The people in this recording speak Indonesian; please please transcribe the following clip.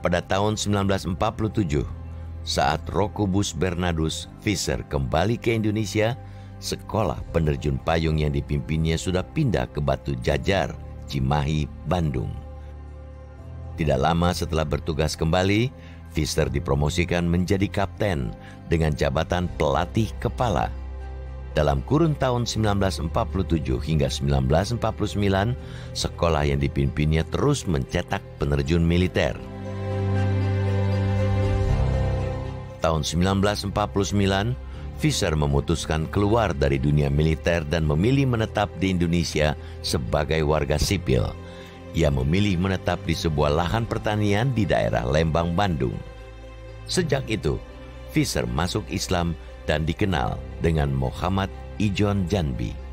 pada tahun 1947 saat Rokubus Bernardus Fischer kembali ke Indonesia, sekolah penerjun payung yang dipimpinnya sudah pindah ke Batu Jajar, Cimahi, Bandung. Tidak lama setelah bertugas kembali, Fischer dipromosikan menjadi kapten dengan jabatan pelatih kepala. Dalam kurun tahun 1947 hingga 1949, sekolah yang dipimpinnya terus mencetak penerjun militer. Tahun 1949, Fischer memutuskan keluar dari dunia militer dan memilih menetap di Indonesia sebagai warga sipil. Ia memilih menetap di sebuah lahan pertanian di daerah Lembang, Bandung. Sejak itu, Fischer masuk Islam dan dikenal dengan Muhammad Ijon Janbi.